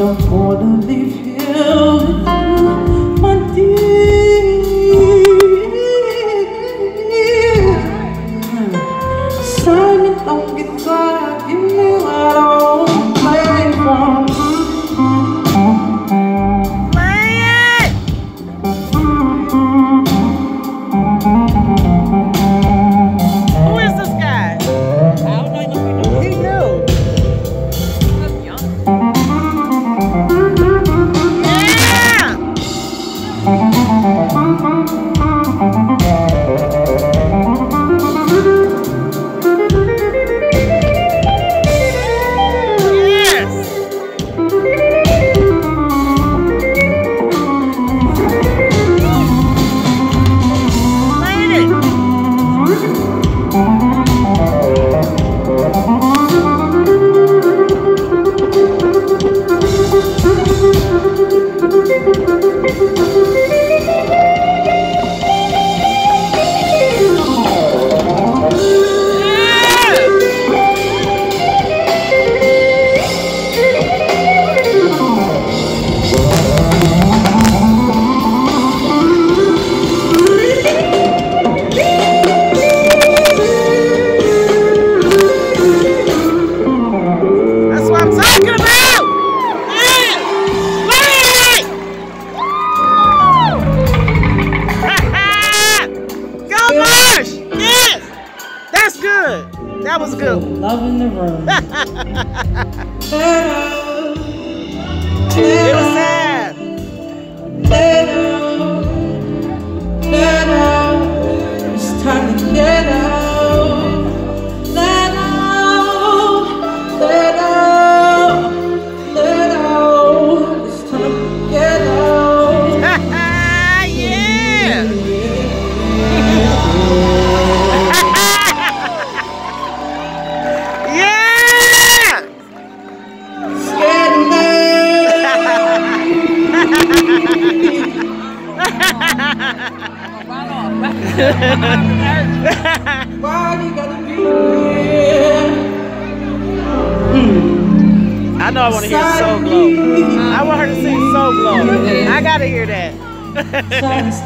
don't I gotta hear that. Just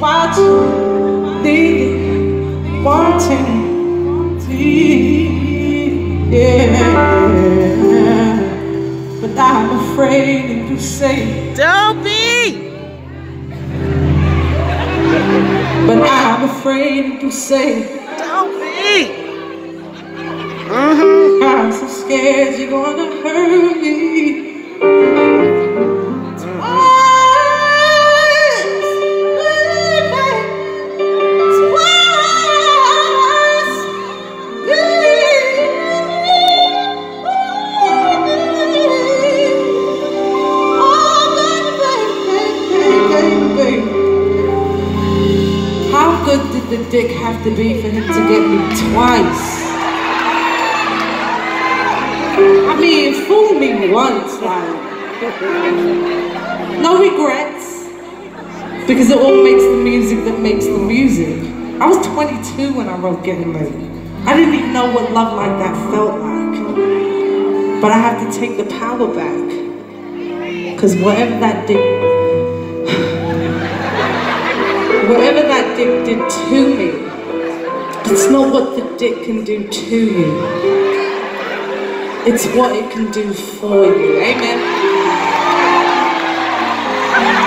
watching, needing, wanting, yeah. But I'm afraid if you say, Don't be! but I'm afraid you say, Don't be! I'm so scared you're gonna hurt me. Dick have to be for him to get me twice? I mean, fool me once, like. No regrets. Because it all makes the music that makes the music. I was 22 when I wrote Getting Ready. I didn't even know what love like that felt like. But I have to take the power back. Because whatever that dick. whatever dick did to me, it's not what the dick can do to you. It's what it can do for you. Amen.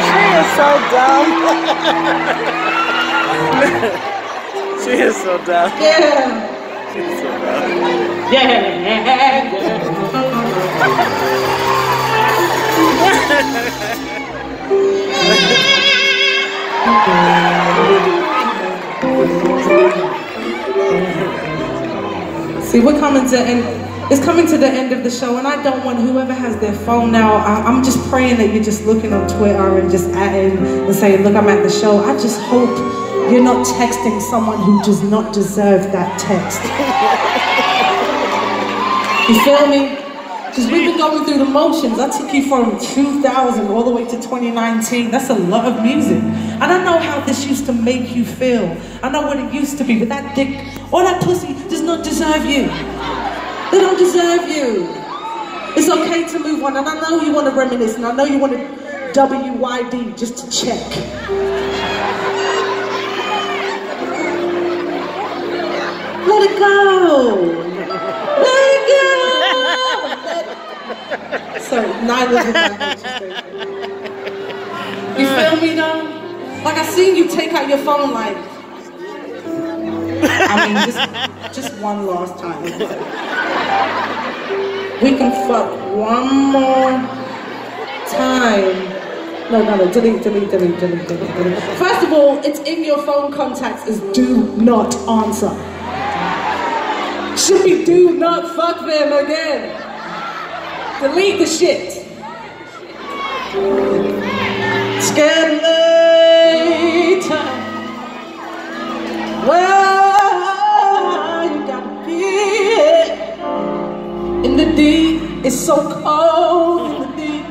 She is so dumb. she is so dumb. Yeah. She's so dumb. Yeah. yeah. See, we're coming to end. It's coming to the end of the show, and I don't want whoever has their phone now. I, I'm just praying that you're just looking on Twitter and just adding and saying, "Look, I'm at the show." I just hope you're not texting someone who does not deserve that text. You feel me? Because we've been going through the motions. I took you from 2000 all the way to 2019. That's a lot of music. And I know how this used to make you feel. I know what it used to be, but that dick or that pussy does not deserve you. They don't deserve you. It's okay to move on, and I know you want to reminisce, and I know you want to WYD just to check. Let it go. Let it go. Sorry, neither of them. You feel me though? Like I seen you take out your phone like I mean just just one last time. We can fuck one more time. No, no, no, delete, delete, delete, delete, delete, delete. First of all, it's in your phone contacts as do not answer. Should be do not fuck them again. Delete the shit. Scared later. Well, you gotta be in the deep. It's so cold in the deep.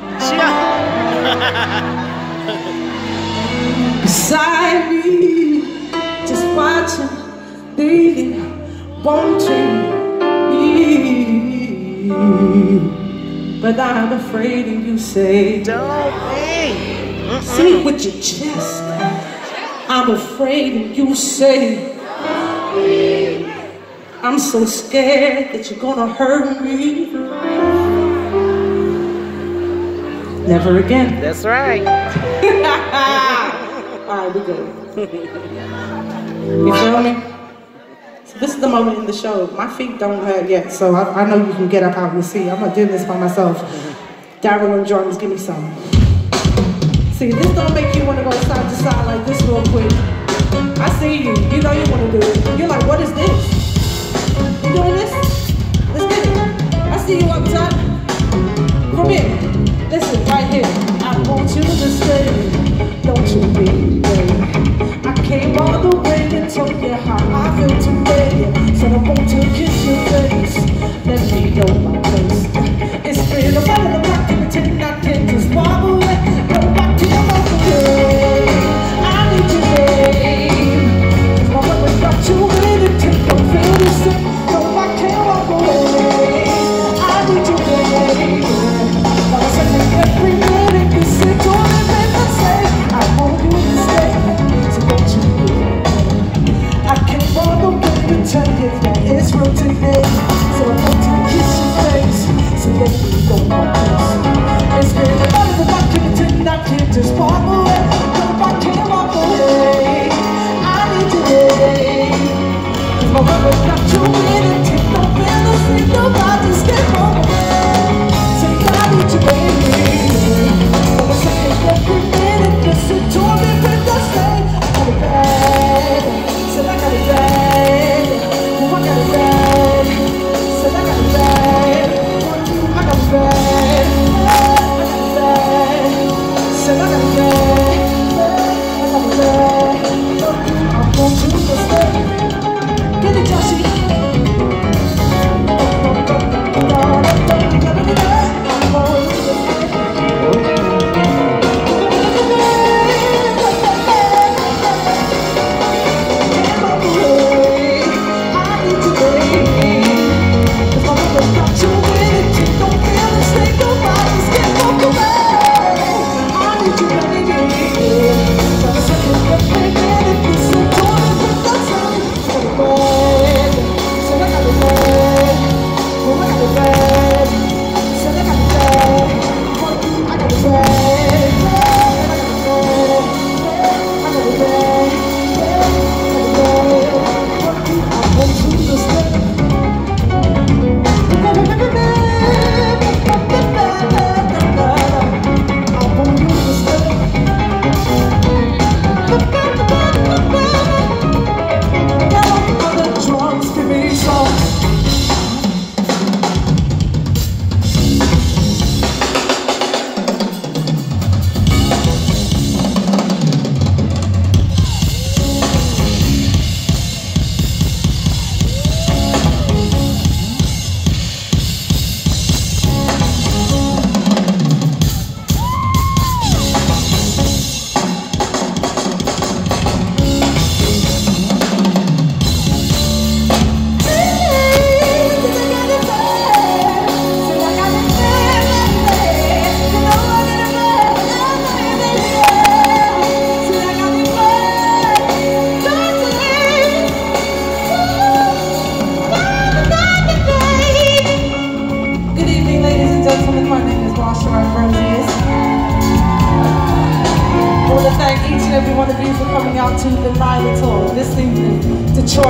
Beside me, just watching, breathing, wanting me. But I'm afraid of you say, Don't be. Say it with your chest. I'm afraid of you say, I'm so scared that you're gonna hurt me. Never again. That's right. All right, we good. You feel me? This is the moment in the show. My feet don't hurt yet, so I, I know you can get up out your seat. I'm not doing this by myself. Daryl and just give me some. See, this don't make you want to go side to side like this real quick. I see you. You know you want to do it. You're like, what is this? You doing this? Let's get it. I see you up top. Come here.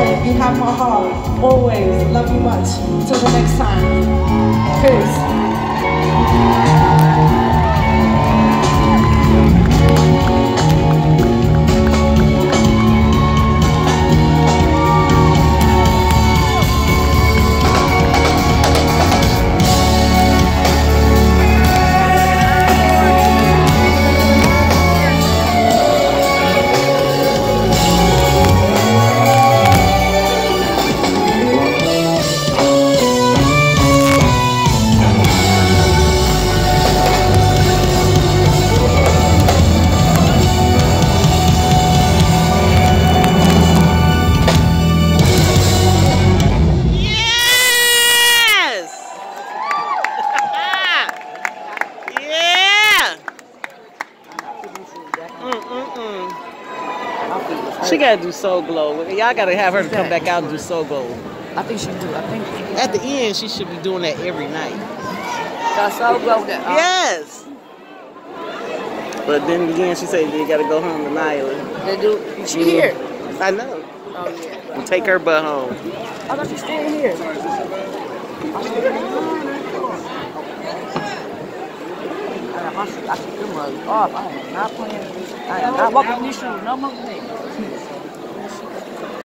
Have my heart. Always. Love you much. Till the next time. Peace. She gotta do Soul Glow. Y'all gotta have her to come back out and do Soul Glow. I think she do. I think At the end, she should be doing that every night. the soul glow that. Uh, Yes! But then again, she said you gotta go home to Nyla. They do. She here. I know. Oh yeah. Take her butt home. I thought she staying here. I should, I should them off. I am not playing. I am not